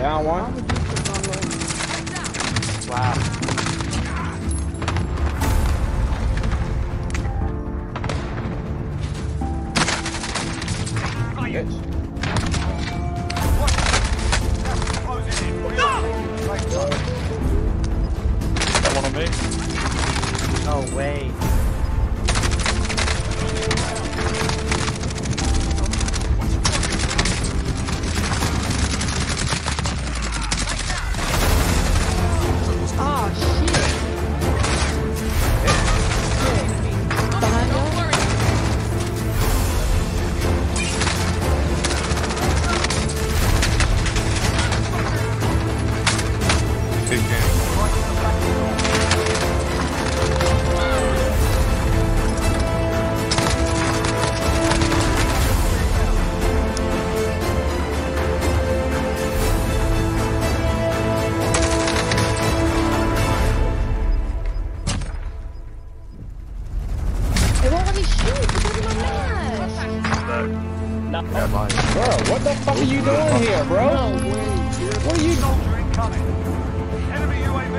Down one. Wow. Bitch. Got one on me. No way. Big game. Won't let me shoot because of my mask. Bro, what the fuck are you doing here, bro? No way, dude. What are you doing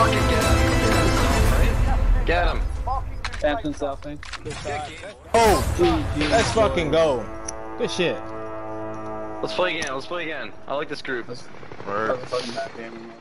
Fucking get him. Get him. Hampton South thing. Oh, let's fucking go. Good shit. Let's play again. Let's play again. I like this group. Fucking back, damn, man.